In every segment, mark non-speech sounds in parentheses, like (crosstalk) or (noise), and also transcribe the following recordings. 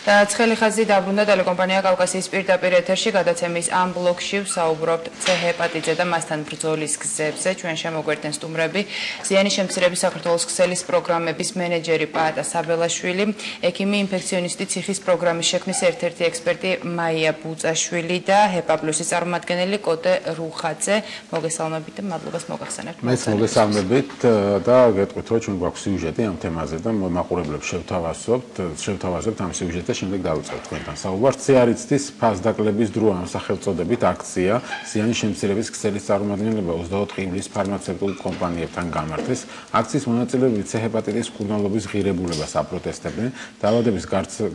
ცხელი ხაზი დაბრუნდა ტელეკომპანია კავკასიის პირდაპირ ეთერში გადაცემის ამ ბლოკში ვსაუბრობთ C ჰეპატიტზე და მასთან ბრძოლის გზებზე. ჩვენ შემოგვერდენ სტუმრები, ზიანის შემცირების საქართველოს ქსელის პროგრამების მენეჯერი პაატა საბელაშვილი, ექიმი ინფექციონისტი ციხის პროგრამის შექმნის ერთ-ერთი ექსპერტი მაია ბუწაშვილი და ჰეპაპლუსის წარმომადგენელი კოტე რუხაძე. მოგესალმებით და მადლობას მოგახსენებთ. მეც მოგესალმებით და გეტყვით რომ ჩვენ გვაქვს სიუჟეტი ამ თემაზე და მაყურებლებს შევთავაზობთ, შევთავაზებთ ამ სიუჟეტს და შემდეგ დავიწყებთ თქვენთან საუბარს. ცეარიცის ფასდაკლების დრო ამ სახელწოდებით აქცია სიანის შემცირების ქსელის წარმომადგენლობა 24 ივლისს ფარმაცევტულ კომპანიებთან გამართეს. აქციის მონაწილეები ცე ჰეპატიტის მკურნალობის ღირებულებას აპროტესტებდნენ. დაავადების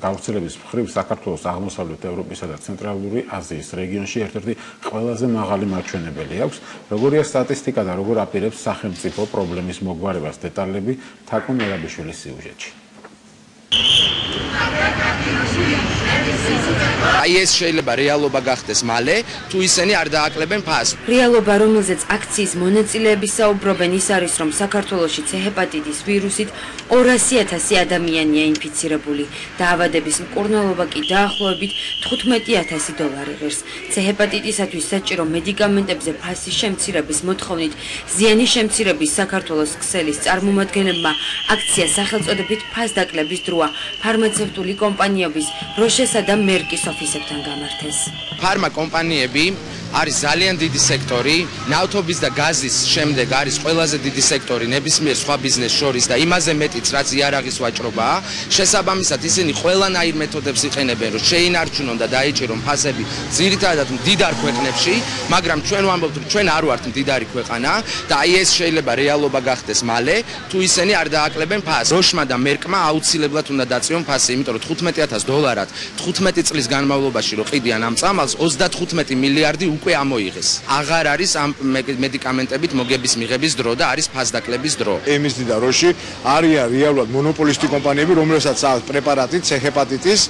გავრცელების მხრივ საქართველოს აღმოსავლეთ ევროპისა და ცენტრალური აზიის რეგიონში ერთ-ერთი ყველაზე მაღალი მარჩვენებელი აქვს. როგორია სტატისტიკა და როგორ აპირებს სახელმწიფო პრობლემის მოგვარებას დეტალები თაკონ ერაბიშვილის სიუჟეტში. Abre a cabina, აი ეს შეიძლება რეალობა გახდეს მალე, თუ ისინი არ დააკლებენ ფასს. რეალობა, რომელზეც აქციის მონაწილეები საუბრობენ, ის არის, რომ საქართველოში ცეჰეპატიტის ვირუსით 200.000 ადამიანია ინფიცირებული. დაავადების მკურნალობა კი დაახლოებით 15000 დოლარი ღირს. ცეჰეპატიტისათვის საჭირო მედიკამენტებზე ფასის შემცირების მოთხოვნით ზიანის შემცირების საქართველოს ქსელის წარმომადგენლებმა აქცია სახელწოდებით ფასდაკლების დროა ფარმაცევტული კომპანიების როშესა და მერკის ოფისებთან გამართეს. ფარმა კომპანიები არის ძალიან დიდი სექტორი, ნავთობის და გაზის შემდეგ არის ყველაზე დიდი სექტორი ნებისმიერ სხვა ბიზნეს შორის და იმაზე მეტიც რაც იარაღის ვაჭრობაა. შესაბამისად ისინი ყველანაირ მეთოდებს იყენებენ, რომ შეინარჩუნონ და დაიჭირონ ფასები ძირითადად მდიდარ ქვეყნებში, მაგრამ ჩვენ ვამბობთ, რომ ჩვენ არ ვართ მდიდარი ქვეყანა და აი ეს შეიძლება რეალობა გახდეს მალე, თუ ისინი არ დააკლებენ ფასს. როშმა და მერკმა აუცილებლად უნდა დაწიონ ფასი, იმიტომ რომ 15000 დოლარად 15 წლის განმავლობაში რო ყიდიან ამ წამალს 35 მილიარდი უკვე ამოიღეს. აღარ არის ამ მედიკამენტებით მოგების მიღების დრო და არის ფასდაკლების დრო. ემიზდი და როში არიან რეალურად მონოპოლისტი კომპანიები, რომელსაც აქვს პრეპარატი ცეჰეპატიტის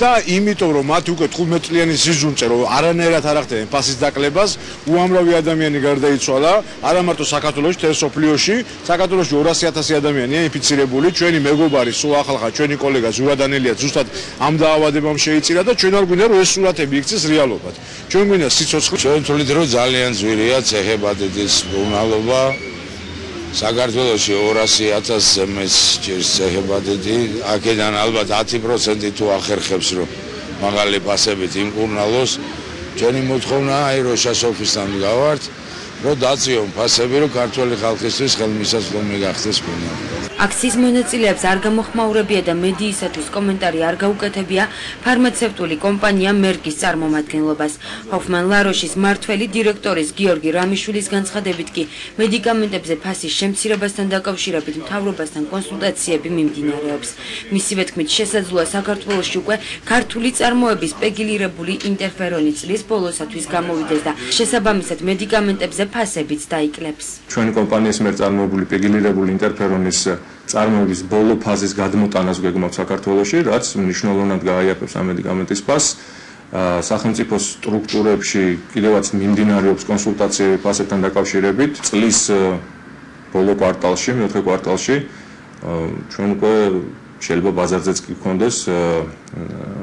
და იმიტომ რომ მათ უკვე 15 წლიანი სიზონზე რომ არანაირად არ ახდენენ ფასის დაკლებას, უამრავი ადამიანი გარდაიცვალა, არა მარტო საქართველოში, თელ სოფლიოში, საქართველოში 200.000 ადამიანია ინფიცირებული, ჩვენი მეგობარი სულ ახალხა ჩვენი კოლეგა ზურადანელია ზუსტად ამ დაავადებამ შეიწირა და ჩვენ არ გვინდა რომ ეს სურათები იქცეს რეალობად. ჩვენ გვინდა სიცოცხლე ჩვენ თვლით რომ ძალიან ძვირია ცეჰეპატიტის ბუნალობა საქართველოში 200.000-ზე მეც ჭირს ცეჰეპატიტი აქედან ალბათ 10% თუ ახერხებს რომ მაღალი პასებით იმკურნალოს ჩვენი მოთხოვნა აი როშას ოფისთან გავართ რომ დაწიონ ფასები რომ ქართული ხალხისთვის ხელმისაწვდომი გახდეს ბუნალობა აქციის მონაწილეებს არ გამოხმაურებია და მედიისათვის კომენტარი არ გაუკეთებია ფარმაცევტული კომპანია მერკის წარმომადგენლობას. ჰოფმან ლაროშის მართველი დირექტორის გიორგი რამიშვილის განცხადებით კი მედიკამენტებზე ფასის შემცირებასთან დაკავშირებით მთავრობასთან კონსულტაციები მიმდინარეობს. მისივე თქმით, შესაძლოა საქართველოს უკვე ქართული წარმოების პეგილირებული ინტერფერონი წლის ბოლოსათვის გამოვიდეს და შესაბამისად მედიკამენტებზე ფასებიც დაიკლებს. ჩვენი კომპანიის მიერ წარმოებული პეგილირებული ინტერფერონის წარმოების ბოლო ფაზის გადმოტანას გეგმავთ საქართველოში, რაც მნიშვნელოვნად გააიაფებს ამ მედიკამენტის ფასს. სახელმწიფო სტრუქტურებში კიდევაც მიმდინარეობს კონსულტაციები ფასებთან დაკავშირებით. წლის ბოლო კვარტალში, მეოთხე კვარტალში ჩვენ უკვე შეიძლება ბაზარზეც კი გქონდეს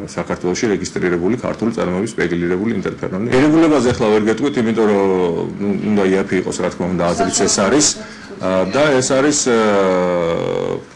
საქართველოში რეგისტრირებული ქართული წარმოების პეგილირებული ინტერფერონი. ერეგულებაზე ახლა ვერ გეტყვით, იმიტომ რომ უნდა იაფი იყოს, რა თქმა უნდა, აზრიც ეს არის. და ეს არის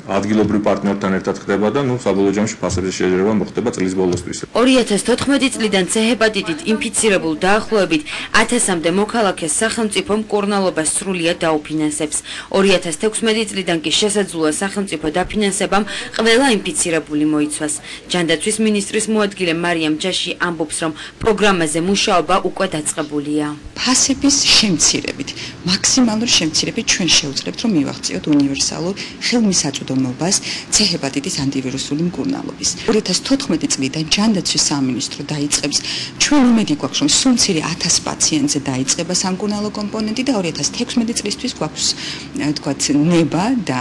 ადგილობრივ პარტნიორთან ერთად ხდება და ნუ საბოლოო ჯამში ფასების შეჯერება მოხდება წლის ბოლოსთვის. 2014 წლიდან C ჰეპატიტით ინფიცირებულ დაახლოებით 1000-მდე მოქალაქეს სახელმწიფო მკურნალობა სრულიად დაუფინანსებს. 2016 წლიდან კი შესაძლოა სახელმწიფო დაფინანსებამ ყველა ინფიცირებული მოიცვას. ჯანდაცვის მინისტრის მოადგილე მარიამ ჯაში ამბობს, რომ პროგრამაზე მუშაობა უკვე დაწყებულია. ფასების შემცირებით, მაქსიმალური შემცირებით ჩვენ შევძლებთ, რომ მივაღწიოთ უნივერსალურ ხელმისაწვდომო მდგომობას ცეჰეპატიტის ანტივირუსული მკურნალობის. 2014 წლიდან ჯანდაცვის სამინისტრო დაიწყებს ჩვენ უმედი გვაქვს რომ სუნცირე 1000 პაციენტზე დაიწყება სამკურნალო კომპონენტი და 2016 წლისთვის გვაქვს თქვათ ნება და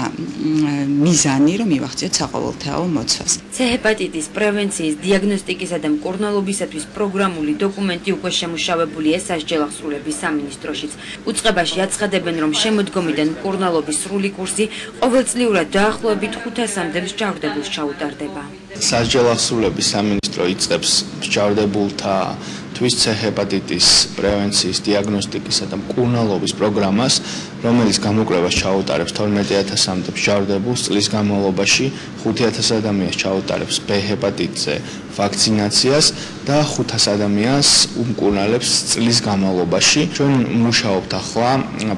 მიზანი რომ მივახციოთ საყოველთაო მოცვას. ცეჰეპატიტის პრევენციის, დიაგნოსტიკისა და მკურნალობისათვის პროგრამული დოკუმენტი უკვე შემუშავებულია სასჯელახსრულების სამინისტროშიც. უწყებაში აცხადებენ რომ შემოდგომიდან მკურნალობის სრული კურსი ყოველწლიურად დაახლოებით დაახლოებით 500-მდე მსჯავრდებულს ჩაუტარდება. სასჯელ ახსულების სამინისტრო იწყებს მსჯავრდებულთა თვის ცეჰეპატიტის პრევენციის, დიაგნოსტიკისა და მკურნალობის პროგრამას, რომელიც გამოკვლევას ჩაუტარებს 12000-მდე მსჯავრდებულს წლის განმავლობაში, 5000 ადამიანს ჩაუტარებს B ჰეპატიტზე ვაქცინაციას და 500 ადამიანს უმკურნალებს წლის განმავლობაში. ჩვენ მუშაობთ ახლა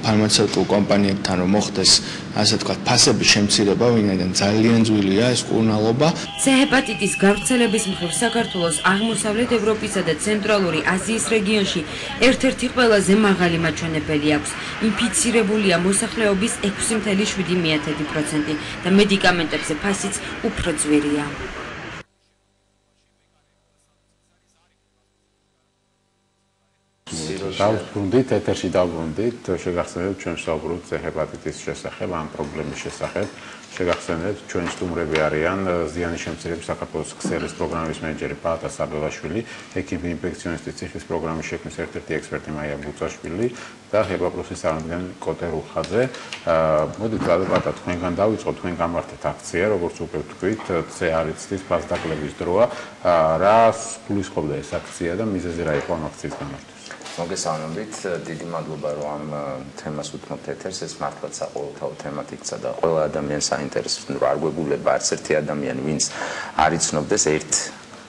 ფარმაცევტიკულ კომპანიებთან, რომ მოხდეს ასე თქვა ფასების შემცირება, ვინაიდან ძალიან ძვილია ეს კურნალობა. C ჰეპატიტის გავრცელების მხრივ საქართველოს აღმოსავლეთ ევროპისა და ცენტრალური აზიის რეგიონში ერთ-ერთი ყველაზე მაღალი მაჩვენებელი აქვს. ინფიცირებულია მოსახლეობის 6.7% და მედიკამენტებზე ფასიც უფრო ძვირია. დავბრუნდით ეთერში დავბრუნდით შეგახსენებთ ჩვენ საუბრობთ ჰეპატიტის შესახებ ამ პრობლემის შესახებ შეგახსენებთ ჩვენ სტუმრები არიან ზიანის შემცირების საქართველოს ქსელის პროგრამის მენეჯერი პაატა საბელაშვილი ექიმი ინფექციონისტი ციხის პროგრამის შექმნის ერთ-ერთი ექსპერტი მაია ბუწაშვილი და ჰეპაპლუსის წარმომადგენელი კოტე რუხაძე. მოდით გადავატა თქვენგან დავიწყოთ თქვენ გამართეთ აქცია როგორც უკვე ვთქვით C არიცის ფასდაკლების დროა. რა გულისხმობდა ეს აქცია და მიზეზი რა იყო ამ აქციის გამართვა მოგესალმებით, დიდი მადლობა რომ ამ თემას უთმობთ ეთერს, ეს მართლაც საყოველთაო თემატიკა და ყველა ადამიანს საინტერესოს, რომ არ გვეგულება არც ერთი ადამიანი, ვინც არ იცნობდეს ერთ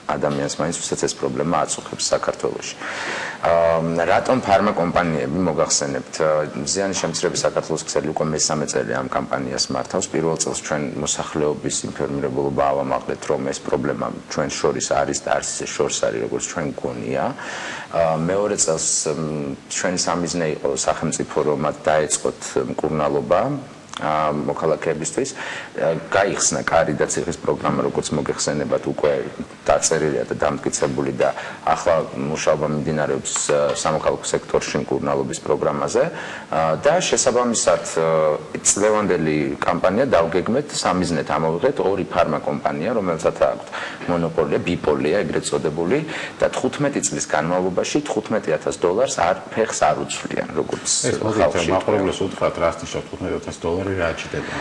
ადამიანს მაინც უცებ ეს პრობლემა აწუხებს საქართველოში. აა რატომ ფარმაკომპანიები მოგახსენებთ ზიანის შემცირების საქართველოს ქსელი უკვე მესამე წელი ამ კამპანიას მართავს. პირველ წელს ჩვენ მოსახლეობის ინფორმირებულობა ავამაღლეთ, რომ ეს პრობლემა ჩვენ შორის არის და არც ისე შორს არის, როგორც ჩვენ გქონია. აა მეორე წელს ჩვენი სამიზნე იყო სახელმწიფო რომ დაეწყოთ მკურნალობა მოქალაქეებისთვის გაიხსნა კარი და ციხის პროგრამა როგორც მოგეხსენებათ უკვე დაწერილია და დამტკიცებული და ახლა მუშაობა მიმდინარეობს სამოქალაქო სექტორში მკურნალობის პროგრამაზე. და შესაბამისად წლევანდელი კამპანია დავგეგმეთ სამიზნეთ ამოვიღეთ ორი ფარმა კომპანია რომელსაც აქვს მონოპოლია ბიპოლია ეგრეთ წოდებული და 15 წლის განმავლობაში 15000 დოლარს არ ფეხს არ უცვლიან როგორც ხალხი ეს მოკლედ უთხრათ რას ნიშნავს 15000 დოლარი დოლარი რა ჩდება?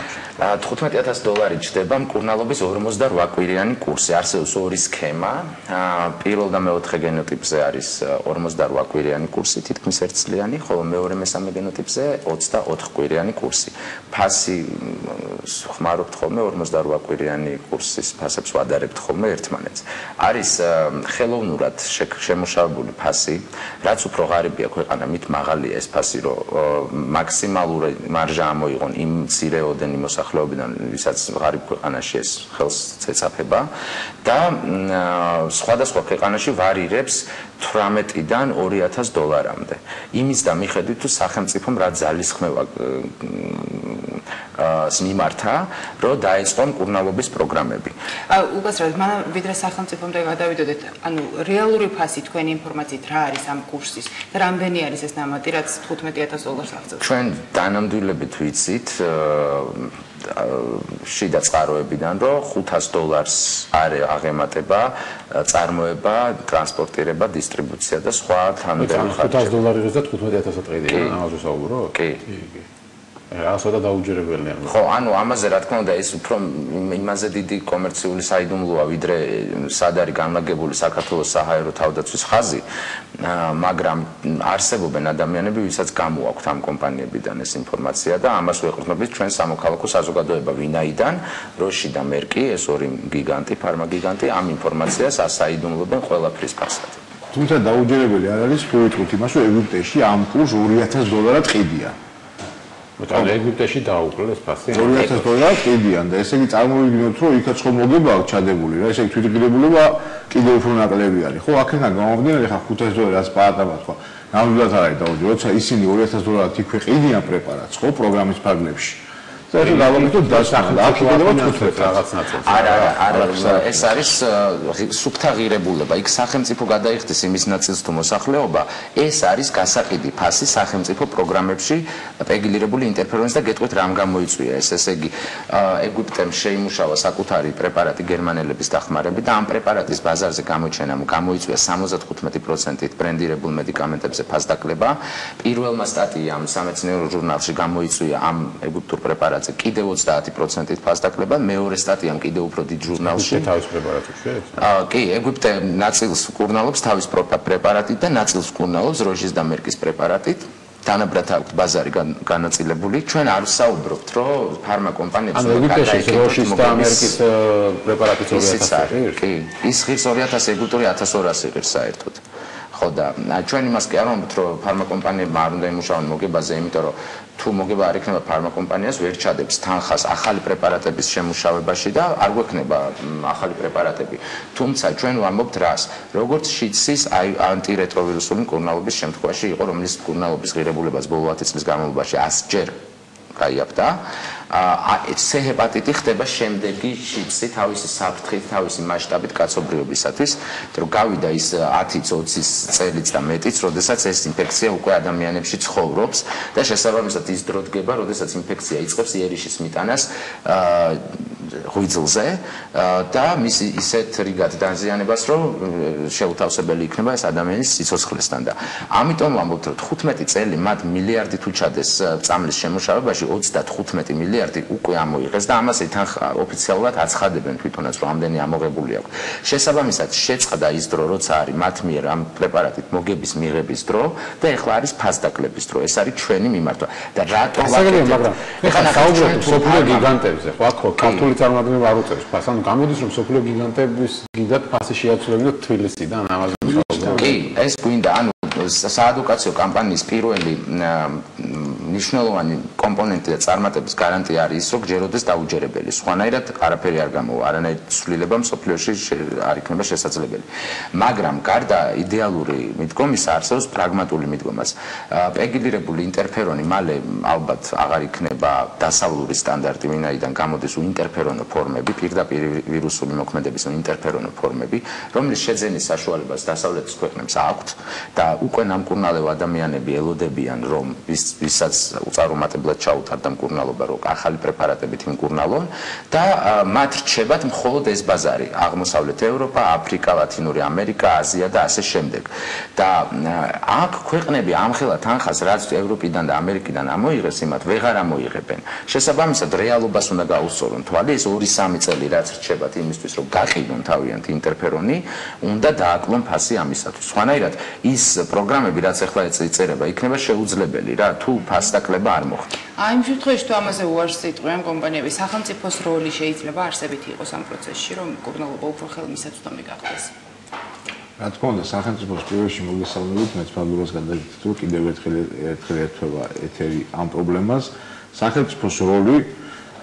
15000 დოლარი ჩდება მკურნალობის 48 კვირიანი კურსი. არსებობს ორი სქემა. პირველ და მეოთხე გენოტიპზე არის 48 კვირიანი კურსი, თითქმის ერთწლიანი, ხოლო მეორე მესამე გენოტიპზე 24 კვირიანი კურსი. ფასი ხმარობთ ხოლმე 48 კვირიანი კურსის ფასებს ვადარებთ ხოლმე ერთმანეთს. არის ხელოვნურად შემოშალებული ფასი, რაც უფრო ღარიბია ქვეყანა, მით მაღალია ეს ფასი, რომ მაქსიმალური მარჟა ამოიღონ იმ მცირეოდენი მოსახლეობიდან, ვისაც ღარიბ ქვეყანაში ეს ხელს ცეცაფება და სხვადასხვა ქვეყანაში ვარირებს 18-დან 2000 დოლარამდე. იმის და მიხედვით თუ სახელმწიფომ რა ძალისხმევა ას მიმართა, რომ დაეწყო მკურნალობის პროგრამები. აა უკაცრავად, მანამ ვიდრე სახელმწიფომდე გადავიდოდეთ, ანუ რეალური ფასი თქვენი ინფორმაციით რა არის ამ კურსის და რამდენი არის ეს ნამატი, რაც 15000 დოლარს აღწევს? ჩვენ დანამდვილებით ვიცით შიდა წყაროებიდან, რომ 500 დოლარს არის აღემატება წარმოება, ტრანსპორტირება, დისტრიბუცია და სხვა თანამდებობები. 500 დოლარი და 15000 წელი ამაზე საუბრო? კი. კი. ასოდა დაუჯერებელია. ხო, ანუ ამაზე რა თქმა უნდა ეს უფრო იმაზე დიდი კომერციული საიდუმლოა, ვიდრე სად არის განლაგებული საქართველოს საჰაერო თავდაცვის ხაზი, მაგრამ არსებობენ ადამიანები, ვისაც გამოაქვთ ამ კომპანიებიდან ეს ინფორმაცია და ამას ვეყრდნობით ჩვენ სამოქალაქო საზოგადოება ვინაიდან როში და მერკი, ეს ორი გიგანტი, ფარმაგიგანტი ამ ინფორმაციას ასაიდუმლობენ ყველაფრის ფასად. თუმცა დაუჯერებელი არ არის, ვიტყვით იმას, რომ ეგვიპტეში ამ კურს 2000 დოლარად ყიდია. მოთან ეგვიპტეში დაუკლეს ფასი. 2000 დოლარს ყიდიან და ესე იგი წარმოვიდგინოთ რომ იქაც ხომ მოგება ჩადებული რა ესე იგი თვითგრებულობა კიდევ უფრო ნაკლები არის. ხო აქედან გამომდინარე ხა 500 დოლარს პაატაბად ხო ნამდვილად არ არის დაუჯერებელი როცა ისინი 2000 დოლარად იქვე ყიდიან პრეპარატს ხო პროგრამის ფარგლებში საერთოდ დავამეთოთ დასახლა აქ იქნება 15 რაღაც ნაწილს არა არა არა. ეს არის სუფთა ღირებულება იქ სახელმწიფო გადაიხდის იმის ნაწილს თუ მოსახლეობა. ეს არის გასაყიდი ფასი სახელმწიფო პროგრამებში პეგილირებული ინტერფერენცია და გეტყვით რამ გამოიწვია ეს. ესე იგი ეგვიპტემ შეიმუშავა საკუთარი პრეპარატი გერმანელების დახმარებით და ამ პრეპარატის ბაზარზე გამოჩენამ გამოიწვია 75%-ით ბრენდირებულ მედიკამენტებზე ფასდაკლება. პირველმა სტატიამ სამეცნიერო ჟურნალში გამოიწვია ამ ეგვიპტურ პრეპარატ პრეპარატზე კიდევ 30%-ით ფასდაკლება, მეორე სტატიამ კიდევ უფრო დიდ ჟურნალში თავის პრეპარატი შეეც. აა კი, ეგვიპტე ნაწილს კურნალობს თავის პრეპარატით და ნაწილს კურნალობს როჟის და მერკის პრეპარატით. თანაბრად აქვს ბაზარი განაწილებული. ჩვენ არ ვსაუბრობთ, რომ ფარმაკომპანიებს უნდა გადაიქცეს და ამერიკის პრეპარატის 2000 კი, ის ღირს 2000 ეგვიპტური 1200 ღირს საერთოდ. ხო და ჩვენ იმას კი არ ვამბობთ, რომ ფარმაკომპანიებმა არ უნდა იმუშაონ მოგებაზე, იმიტომ რომ თუ მოგება არ იქნება ფარმაკომპანიას ვერ ჩადებს თანხას ახალი პრეპარატების შემუშავებაში და არ გვექნება ახალი პრეპარატები. თუმცა ჩვენ ვამბობთ რას? როგორც შიცის აი ანტირეტროვირუსული მკურნალობის შემთხვევაში იყო, რომლის მკურნალობის ღირებულებას ბოლო 10 წლის განმავლობაში 100 ჯერ გაიაფთა. C ჰეპატიტი ხდება შემდეგი შიცი თავისი საფრთხით, თავისი მასშტაბით კაცობრიობისათვის, რომ გავიდა ის 10-20 წელიც და მეტიც, როდესაც ეს ინფექცია უკვე ადამიანებში ცხოვრობს და შესაბამისად ის დრო დგება, როდესაც ინფექცია იწყებს იერიშის მიტანას ღვიძლზე და მის ისეთ რიგად დაზიანებას, რომ შეუთავსებელი იქნება ეს ადამიანის სიცოცხლესთან და ამიტომ ვამბობთ, რომ 15 წელი მათ მილიარდი თუ ჩადეს წამლის შემოშავებაში 35 მილიარდი უკვე ამოიღეს და ამას თან ოფიციალურად აცხადებენ თვითონაც რომ ამდენი ამოღებული აქვს. შესაბამისად შეწყდა ის დრო, როცა არის მათ მიერ ამ პრეპარატით მოგების მიღების დრო და ეხლა არის ფასდაკლების დრო. ეს არის ჩვენი მიმართვა. და რატო ვაკეთებ? მაგრამ ეხლა საუბრობთ სოფლიო გიგანტებზე, ხო? აქ ქართული წარმომადგენლები არ უწევს ფასს. ანუ გამოდის რომ სოფლიო გიგანტების გინდათ ფასი შეაცვლებინო თბილისიდან ამაზე. კი, ეს გვინდა, ანუ საადვოკაციო კამპანიის პირველი ნიშნულოვანი კომპონენტი და წარმატების გარანტია არის ის, რომ გჯეროდეს დაუჯერებელი. სხვანაირად არაფერი არ გამოვა, არანაირ ცვლილება მსოფლიოში არ იქნება შესაძლებელი. მაგრამ გარდა იდეალური მიდგომის არსებობს პრაგმატული მიდგომაც. პეგილირებული ინტერფერონი მალე ალბათ აღარ იქნება დასავლური სტანდარტი, ვინაიდან გამოდის უინტერფერონო ფორმები, პირდაპირ ვირუსული მოქმედების უინტერფერონო ფორმები, რომლის შეძენის საშუალებას დასავლეთის ქვეყნებს აქვთ და უკვე ნამკურნალო ადამიანები ელოდებიან, რომ ვისაც უწარმოებლად ჩაუტარდა მკურნალობა, რომ ახალი პრეპარატებით იმკურნალონ და მათ რჩებათ მხოლოდ ეს ბაზარი, აღმოსავლეთ ევროპა, აფრიკა, ლათინური ამერიკა, აზია და ასე შემდეგ. და აქ ქვეყნები ამხელა თანხას რაც ევროპიდან და ამერიკიდან ამოიღეს, იმათ ვეღარ ამოიღებენ. შესაბამისად, რეალობას უნდა გაუსწორონ თვალი, ეს 2-3 წელი რაც რჩებათ იმისთვის, რომ გაყიდონ თავიანთი ინტერფერონი, უნდა დააკლონ ფასი ამისათვის. სხვანაირად, ის პროგრამები, რაც ახლა ეწერება, იქნება შეუძლებელი რა, თუ ფასდაკლება არ მოხდა. აი, იმ შემთხვევაში თუ ამაზე უარს იტყვიან კომპანიები, სახელმწიფოს როლი შეიძლება არსებითი იყოს ამ პროცესში, რომ კურნალობა უფრო ხელმისაწვდომი გახდეს. რა თქმა უნდა, სახელმწიფოს პირველში მოგესალმებით, მეც ფაბულოს გადაგიხდით, რომ კიდევ ერთხელ ერთხელ ერთვება ეთერი ამ პრობლემას. სახელმწიფოს როლი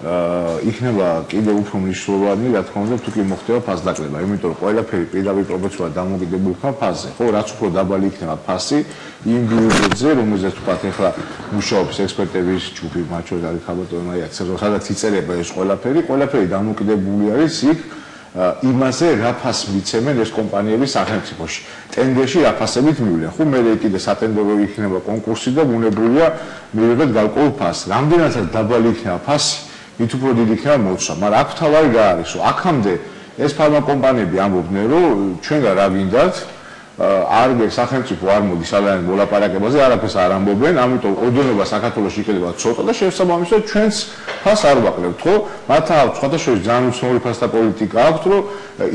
იქნება კიდევ უფრო მნიშვნელოვანი, რა თქმა უნდა, თუ კი მოხდება ფასდაკლება, იმიტომ რომ ყველაფერი პირდაპირ პროფესიულად დამოკიდებული ხარ ფასზე. ხო, რაც უფრო დაბალი იქნება ფასი იმ ბიუჯეტზე, რომელზეც თქვა ახლა მუშაობს ექსპერტების ჯგუფი, მათ შორის არის ხალხო მაიაქცე, სადაც იწერება ეს ყველაფერი, ყველაფერი დამოკიდებული არის იქ იმაზე რა ფას მიცემენ ეს კომპანიები სახელმწიფოში. ტენდერში რა ფასებით მივლიან? ხო მე კიდე სატენდერო იქნება კონკურსი და უნებრივია მივიღეთ გარკვეულ ფასს. რამდენადაც დაბალი იქნება ფასი, მით უფრო დიდი იქნება მოცვა, მაგრამ აქ თავარი რა არის, რომ აქამდე ეს ფარმაკომპანიები ამბობდნენ, რომ ჩვენგან რა გინდათ, არ მე სახელმწიფო არ მოდის სალაიან მოლაპარაკებაზე, არაფერს არ ამბობენ, ამიტომ ოდენობა საქართველოს იქნება ცოტა და შესაბამისად ჩვენც ფას არ ვაკლებთ, ხო? მათ აქვს სხვადასხვა ძალიან უცნაური ფასთა პოლიტიკა აქვს, რომ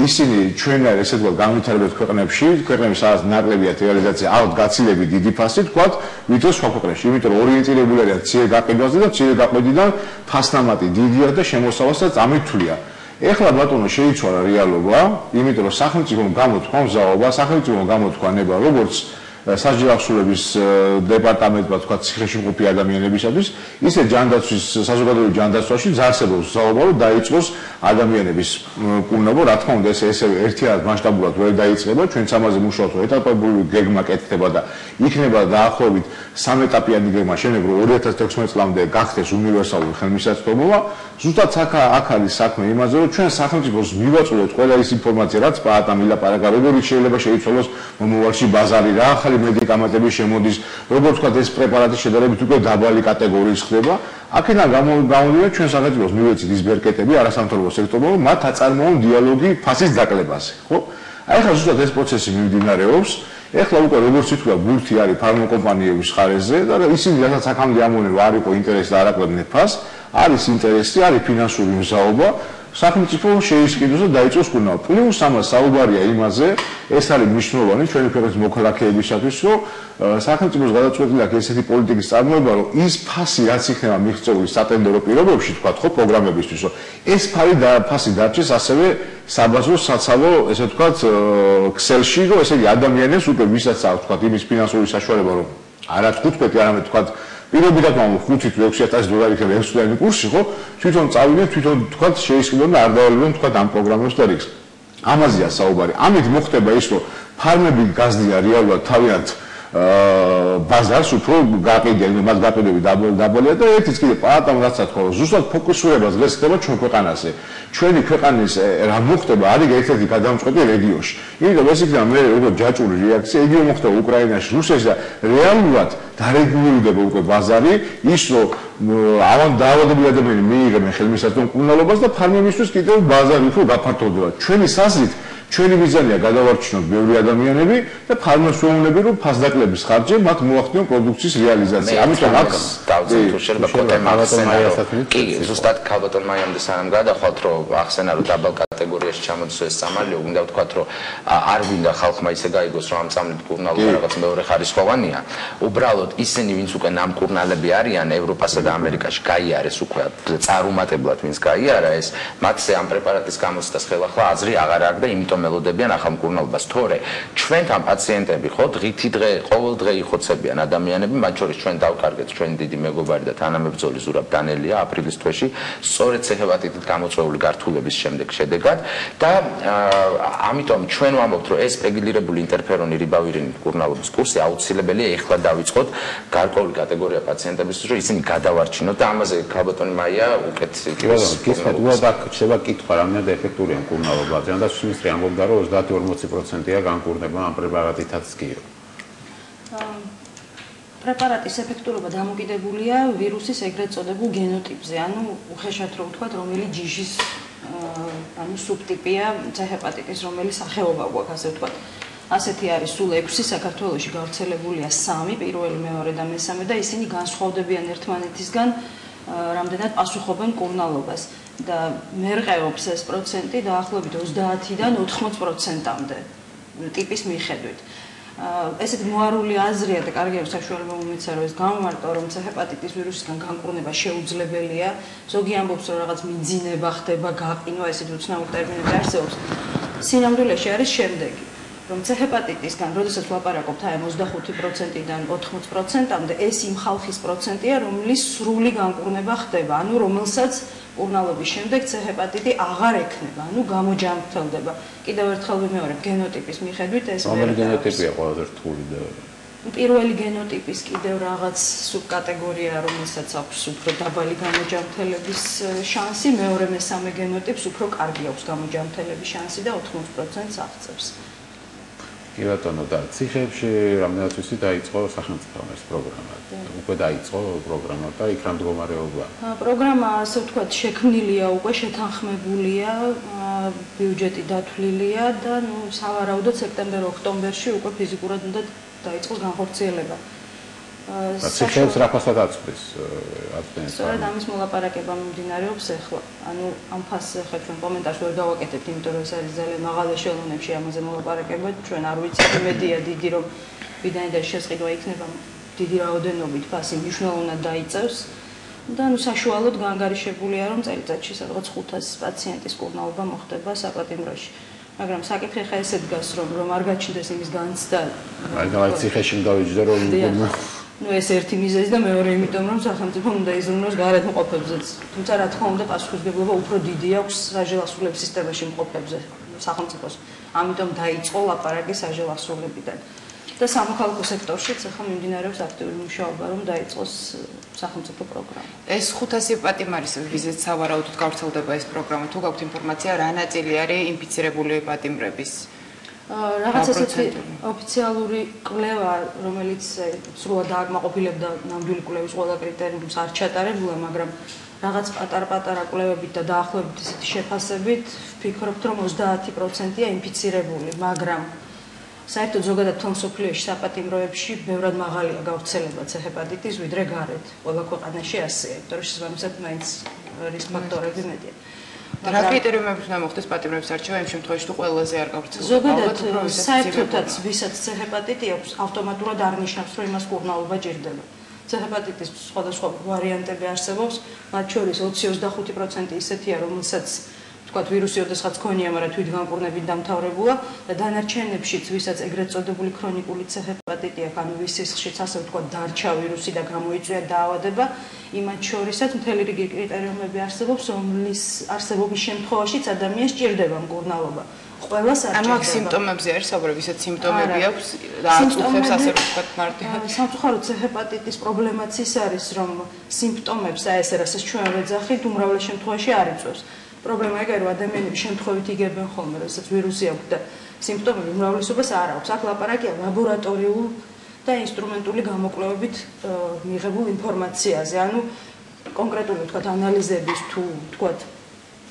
ისინი ჩვენ არ ესე თქვა განვითარებულ ქვეყნებში, ქვეყნების სადაც ნაკლებია რეალიზაცია, ალბათ გაცილები დიდი ფასი, თქვა, ვითომ სხვა ქვეყნებში, იმიტომ რომ ორიენტირებული არის ციე გაყიდვაზე და ციე გაყიდვიდან ფასნამატი დიდია და შემოსავალსაც ამითვლია. ეხლა ბატონო შეიცვალა რეალობა, იმიტომ რომ სახელმწიფომ გამოთქვა მზაობა, სახელმწიფომ გამოთქვა ნება, როგორც საჯარახსულების დეპარტამენტმა თქვა ციხეში მყოფი ადამიანებისათვის, ისე ჯანდაცვის საზოგადოებრივ ჯანდაცვაში ზარსებობს ზაობა, რომ დაიწყოს ადამიანების კურნალობა, რა თქმა უნდა, ეს ესე ერთიანად მასშტაბურად ვერ დაიწყება, ჩვენც ამაზე მუშაობთ, რომ ეტაპობრივი გეგმა კეთდება და იქნება დაახლოებით სამეტაპიანი გეგმა, შემდეგ რომ 2016 წლამდე გახდეს უნივერსალური ხელმისაწვდომობა, ზუსტად აქ აქ არის საქმე იმაზე, რომ ჩვენ სახელმწიფოს მივაწვდეთ ყველა ის ინფორმაცია, რაც პაატა მილაპარაკა, როგორი შეიძლება შეიცვალოს მომავალში ბაზარი რა ახალი ახალი მედიკამენტები შემოდის, როგორც ვთქვათ, ეს პრეპარატი შედარებით უკვე დაბალი კატეგორიის ხდება. აქედან გამომდინარე ჩვენ სახელმწიფოს მივეცით ის ბერკეტები არასამთავრობო სექტორმა, მათ აწარმოონ დიალოგი ფასის დაკლებაზე, ხო? აი ახლა ზუსტად ეს პროცესი მიმდინარეობს. ეხლა უკვე როგორც ითქვა, ბურთი არის ფარმაკომპანიების ხარეზე და ისინი რასაც აქამდე ამონენ, რომ არ იყო ინტერესი და არაკლებდნენ ფას, არის ინტერესი, არის ფინანსური მზაობა, სახელმწიფო შეისყიდოს და დაიწყოს კურნალობა. პლუს ამას საუბარია იმაზე, ეს არის მნიშვნელოვანი ჩვენი ქვეყნის მოქალაქეებისათვის, რომ სახელმწიფოს გადაწყვეტილი აქვს ესეთი პოლიტიკის წარმოება, რომ ის ფასი რაც იქნება მიღწეული სატენდერო პირობებში, თქვა ხო, პროგრამებისთვის, რომ ეს ფარი და ფასი დარჩეს ასევე საბაზრო საცალო, ესე ვთქვა, ქსელში, რომ ესე იგი ადამიანებს უკვე ვისაც აქვს თქვა იმის ფინანსური საშუალება, რომ არა 15, არამედ თქვა პირობიდან მომო 5-6000 დოლარი ხება ერთსვლიანი კურსი ხო? თვითონ წავიდნენ თვითონ თქვა შეისყიდონ და არ დავალებენ თქვა ამ პროგრამებს და რიგს. ამაზეა საუბარი. ამით მოხდება ის რომ ფარმები გაზდია რეალურად თავიანთ ბაზარს უფრო გაყიდენ, მას გაყიდები დაბოლია და ერთიც კიდე პატამ რაცა თქო, ზუსტად ფოკუსირებას დღეს ხდება ჩვენ ქვეყანაზე. ჩვენი ქვეყანის რა მოხდება არის ერთ-ერთი გადამწყვეტი რეგიონში. იმიტომ ეს იქნება მე როგორ ჯაჭვური რეაქცია, იგივე მოხდება უკრაინაში, რუსეთში და რეალურად დარეგულირდება უკვე ბაზარი, ის რომ ამან დაავადებული ადამიანი მიიღებენ ხელმისაწვდომ კუნალობას და ფარმებისთვის კიდევ ბაზარი უფრო გაფართოვდება. ჩვენი საზრით ჩვენი მიზანია გადავარჩინოთ ბევრი ადამიანები და ფარმაცევტები რომ ფასდაკლების ხარჯზე მათ მოახდინონ პროდუქციის რეალიზაცია. ამიტომ აქ დავწერთ თუ შეიძლება პოტენციალს. კი, ზუსტად ქალბატონ მაიამდე სანამ გადახვალთ რომ ახსენა რომ დაბალ კატეგორიაში ჩამოდის ეს სამალი, უნდა ვთქვათ რომ არ ვინდა ხალხმა ისე გაიგოს რომ ამ წამლით კურნალობა რაღაც მეორე ხარისხოვანია. უბრალოდ ისინი ვინც უკვე ნამკურნალები არიან ევროპასა და ამერიკაში გაიარეს უკვე წარუმატებლად ვინც გაიარა ეს მათზე ამ პრეპარატის გამოცდას ხელახლა აზრი აღარ აქვს და იმიტომ მელოდებიან ახალ მკურნალობას. თორე ჩვენთან პაციენტები ხო დღითი დღე ყოველ დღე იხოცებიან ადამიანები, მათ შორის ჩვენ დავკარგეთ ჩვენ დიდი მეგობარი და თანამებრძოლი ზურაბ დანელია აპრილის თვეში, სწორედ ცეჰეპატიტით გამოწვეული გართულების შემდეგ შედეგად და ამიტომ ჩვენ ვამბობთ, რომ ეს პეგილირებული ინტერფერონი რიბავირინი მკურნალობის კურსი აუცილებელია ეხლა დავიწყოთ გარკვეული კატეგორია პაციენტებისთვის, რომ ისინი გადავარჩინოთ და ამაზე ქალბატონი მაია უკეთ იგივე კითხეთ, უბრალოდ შეიძლება კითხვა რამდენად ეფექტურია მკურნალობა, ძალიან და სულ ამბობდა რომ 30-40%-ია განკურნება ამ პრეპარატითაც კიო. პრეპარატის ეფექტურობა დამოკიდებულია ვირუსის ეგრეთ წოდებულ გენოტიპზე, ანუ უხეშად რო ვთქვა, რომელი ჯიჟის ანუ სუბტიპია C-ჰეპატიტის, რომელი სახეობა გვაქვს, ასე ვთქვა. ასეთი არის სულ 6 საქართველოში გავრცელებულია 3, პირველი, მეორე და მესამე და ისინი განსხვავდებიან ერთმანეთისგან რამდენად პასუხობენ კურნალობას. და მერყეობს ეს პროცენტი დაახლოებით 30-დან 80%-მდე ტიპის მიხედვით. ესეთ მოარული აზრია და კარგი აქვს საშუალება მომეცა რომ ეს გამომარტო რომ C-ჰეპატიტის ვირუსისგან განკურნება შეუძლებელია. ზოგი ამბობს რომ რაღაც მიძინება ხდება, გაყინვა, ესეთ უცნაურ ტერმინებში არსებობს. სინამდვილეში არის შემდეგი. რომ C-ჰეპატიტისგან, როდესაც ვაპარაკობთ აი 25%-დან 80%-მდე, ეს იმ ხალხის პროცენტია, რომლის სრული განკურნება ხდება, ანუ რომელსაც კურნალობის შემდეგ C-ჰეპატიტი აღარ ექნება, ანუ გამოჯანმრთელდება. კიდევ ერთხელ ვიმეორებ, გენოტიპის მიხედვით ეს მე რომელი გენოტიპია ყველაზე რთული და პირველი გენოტიპის კიდევ რაღაც სუბკატეგორია, რომელსაც აქვს უფრო დაბალი გამოჯანმრთელების შანსი, მეორე მესამე გენოტიპს უფრო კარგი აქვს გამოჯანმრთელების შანსი და 80%-ს აღწევს. კი ბატონო და ციხეებში რამდენად ვიცი დაიწყო სახელმწიფო ეს პროგრამა. უკვე დაიწყო პროგრამა და იქ რა მდგომარეობა? პროგრამა ასე ვთქვათ შექმნილია უკვე შეთანხმებულია, ბიუჯეტი დათვლილია და ნუ სავარაუდოდ სექტემბერ-ოქტომბერში უკვე ფიზიკურად უნდა დაიწყოს განხორციელება. ციხეებს რა ფასად აწვდის აწვდენ? სწორედ ამის მოლაპარაკება მიმდინარეობს ახლა. ანუ ამ ფასზე ხა ჩვენ კომენტარს ვერ გავაკეთებთ, იმიტომ რომ ეს არის ძალიან მაღალ ეშელონებში ამაზე მოლაპარაკება. ჩვენ არ ვიცით (coughs) იმედია დიდი რომ ვიდანიდან შესყიდვა იქნება დიდი რაოდენობით ფასი მნიშვნელოვნად დაიწევს. და ნუ საშუალოდ განგარიშებულია რომ წელიწადში სადღაც 500 პაციენტის კურნალობა მოხდება საპატიმროში. მაგრამ საკითხი ხა ესე დგას რომ რომ არ გაჩნდეს იმის განცდა. აი და ციხეში დავიჯდე რომ ну ეს ერთი მიზეზი და მეორე იმიტომ რომ სახელმწიფო უნდა იზრუნოს გარეთ მყოფებზეც. თუმცა რა თქმა უნდა პასუხისგებლობა უფრო დიდი აქვს საჟელასრულების სისტემაში მყოფებზე სახელმწიფოს. ამიტომ დაიწყო ლაპარაკი საჟელასრულებიდან და სამოქალაქო სექტორშიც ახლა მიმდინარეობს აქტიური მუშაობა რომ დაიწყოს სახელმწიფო პროგრამა. ეს 500 პატიმარის ვიზით სავარაუდოდ გავრცელდება ეს პროგრამა. თუ გაქვთ ინფორმაცია რა ნაწილი არის ინფიცირებული პატიმრების რაღაც ესეთი ოფიციალური კვლევა, რომელიც სრულად დააკმაყოფილებდა ნამდვილი კვლევის ყველა კრიტერიუმს არ ჩატარებულა, მაგრამ რაღაც პატარ-პატარა კვლევებით და დაახლოებით ესეთი შეფასებით ვფიქრობთ, რომ 30%-ია ინფიცირებული, მაგრამ საერთოდ ზოგადად თომსოფლიოში საპატიმროებში ბევრად მაღალია გავრცელება ცეჰეპატიტის ვიდრე გარეთ. ყველა ქვეყანაში ასეა, იმიტომ რომ შესაბამისად მაინც რისკ ფაქტორები მეტია. რა კრიტერიუმები უნდა მოხდეს პატიმროების არჩევა იმ შემთხვევაში თუ ყველაზე არ გავრცელდება? ზოგადად საერთოდაც ვისაც ცეჰეპატიტი აქვს, ავტომატურად არ ნიშნავს, რომ იმას კურნალობა ჭირდება. ცეჰეპატიტის სხვადასხვა ვარიანტები არსებობს, მათ შორის 20-25% ისეთია, რომელსაც თქვათ ვირუსი ოდესღაც ქონია, მაგრამ თვითგამკურნებით დამთავრებულა და დანარჩენებშიც, ვისაც ეგრეთ წოდებული ქრონიკული ცეჰეპატიტი აქვს, ანუ ვის სისხლშიც ასე ვთქვათ დარჩა ვირუსი და გამოიწვია დაავადება, იმათ შორისაც მთელი რიგი კრიტერიუმები არსებობს, რომლის არსებობის შემთხვევაშიც ადამიანს ჭირდება მკურნალობა. ყველას არ ანუ აქ სიმპტომებზე არის საუბარი, ვისაც სიმპტომები აქვს და აწუხებს ასე ვთქვათ მარტივად. სამწუხაროდ ცეჰეპატიტის პრობლემაც ის არის, რომ სიმპტომებს აი ესე რასაც ჩვენ ვეძახით, უმრავლეს შემთხვევაში არ იწვევს. პრობლემა ეგაა რომ ადამიანები შემთხვევით იგებენ ხოლმე, რასაც ვირუსი აქვს და სიმპტომები უმრავლესობას არ აქვს. აქ ლაპარაკია ლაბორატორიულ და ინსტრუმენტული გამოკვლევებით მიღებულ ინფორმაციაზე. ანუ კონკრეტული თქვა ანალიზების თუ თქვა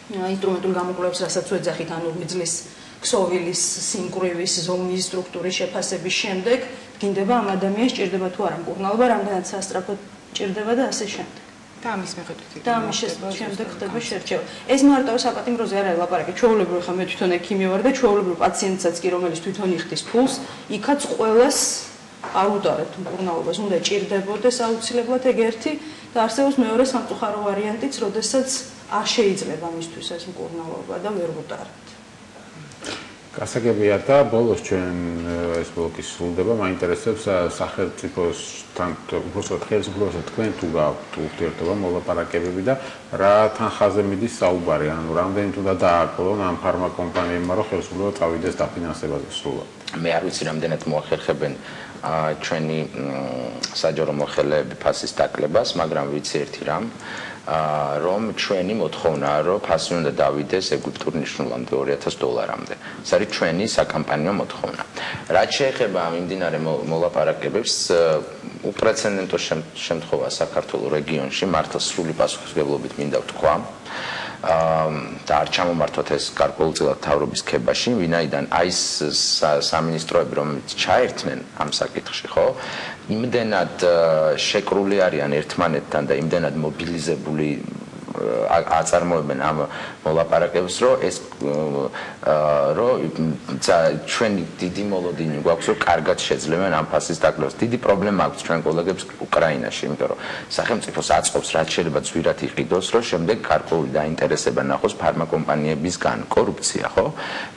ინსტრუმენტულ გამოკვლევებს, რასაც ვეძახით, ანუ ვიძლის ქსოვილის სიმკვრივის ზომის სტრუქტურის შეფასების შემდეგ, გინდება ამ ადამიანს ჭირდება თუ არა მკურნალობა, რამდენად სასტრაფოდ ჭირდება და ასე შემდეგ. და ამის მიხედვით და ამის შემდეგ ხდება შერჩევა. ეს მარტო საპატიმროზე არ არის ლაპარაკი, ჩვეულებრივ ხა მე თვითონ ექიმი ვარ და ჩვეულებრივ პაციენტსაც კი რომელიც თვითონ იხდის ფულს, იქაც ყოველას არ უდარებთ მკურნალობას, უნდა ჭირდებოდეს აუცილებლად ეგ ერთი და არსებობს მეორე სამწუხარო ვარიანტიც, როდესაც არ შეიძლება მისთვის ეს მკურნალობა და ვერ უდარებთ. გასაგებია და ბოლოს ჩვენ ეს ბლოკი სრულდება, მაინტერესებს სახელმწიფოსთან უბრალოდ ხელისუფლებასთან თქვენ თუ გაქვთ ურთიერთობა მოლაპარაკებები და რა თანხაზე მიდის საუბარი, ანუ რამდენით უნდა დააკლონ ამ ფარმაკომპანიებმა, რომ ხელისუფლება წავიდეს დაფინანსებაზე სრულად. მე არ ვიცი რამდენად მოახერხებენ ჩვენი საჯარო მოხელეები ფასის დაკლებას, მაგრამ ვიცი ერთი რამ, რომ ჩვენი მოთხოვნაა, რომ ფასი უნდა დავიდეს ეგვიპტურ ნიშნულამდე 2000 დოლარამდე. ეს არის ჩვენი საკამპანიო მოთხოვნა. რაც შეეხება მიმდინარე მოლაპარაკებებს, უპრეცედენტო შემთხვევა საქართველოს რეგიონში მართლა სრული პასუხისმგებლობით მინდა ვთქვა. და არ ჩამომართვათ ეს გარკვეულწილად თავრობის ქებაში, ვინაიდან აი ეს სამინისტროები რომელიც ჩაერთნენ ამ საკითხში, ხო? იმდენად შეკრული არიან ერთმანეთთან და იმდენად მობილიზებული აწარმოებენ ამ მოლაპარაკებს, რომ ეს რომ ჩვენი დიდი მოლოდინი გვაქვს, რომ კარგად შეძლებენ ამ ფასის დაკლებას. დიდი პრობლემა აქვს ჩვენ კოლეგებს უკრაინაში, იმიტომ რომ სახელმწიფოს აწყობს რაც შეიძლება ძვირად იყიდოს, რომ შემდეგ გარკვეული დაინტერესება ნახოს ფარმაკომპანიებისგან კორუფცია, ხო?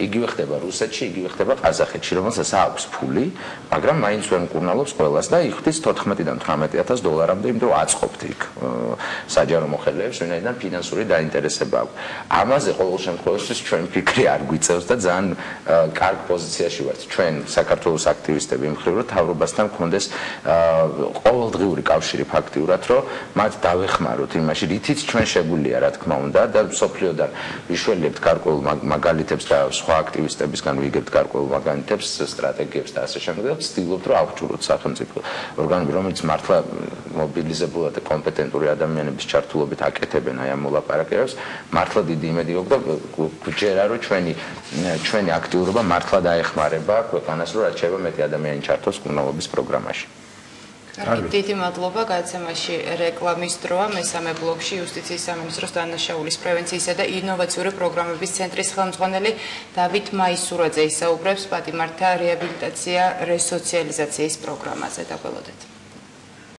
იგივე ხდება რუსეთში, იგივე ხდება ყაზახეთში, რომელსაც აქვს ფული, მაგრამ მაინც ვერ მკურნალობს ყველას და იხდის 14-დან 18000 დოლარამდე, იმიტომ რომ აწყობთ იქ საჯარო მოხელეებს, ვინაიდან ფინანსური დაინტერესება აქვს. ამაზე ყოველ შემთხვევაში ჩვენ ფიქრი არ გვიწევს და ძალიან კარგ პოზიციაში ვართ. ჩვენ საქართველოს აქტივისტები მხრივ რომ თავრობასთან გქონდეს ყოველდღიური კავშირი ფაქტიურად რომ მათ დავეხმაროთ იმაში რითიც ჩვენ შეგვიძლია რა თქმა უნდა და სოფლიოდან ვიშველებთ გარკვეულ მაგალითებს და სხვა აქტივისტებისგან ვიგებთ გარკვეულ მაგალითებს სტრატეგიებს და ასე შემდეგ და ვცდილობთ რომ აღჭუროთ სახელმწიფო ორგანოები რომელიც მართლა მობილიზებულად და კომპეტენტური ადამიანების ჩართულობით აკეთებენ აი ამ მოლაპარაკებებს. მართლა დიდი იმედი გვაქვს და გვჯერა რომ ჩვენი ჩვენი აქტიურობა მართლა დაეხმარება ქვეყანას რომ რაც შეიძლება მეტი ადამიანი ჩართოს კუნალობის პროგრამაში. კარგი. დიდი მადლობა. გადაცემაში რეკლამის დროა მესამე ბლოკში იუსტიციის სამინისტროს დანაშაულის პრევენციისა და ინოვაციური პროგრამების ცენტრის ხელმძღვანელი დავით მაისურაძე ისაუბრებს პატიმართა რეაბილიტაცია რესოციალიზაციის პროგრამაზე. დაგველოდეთ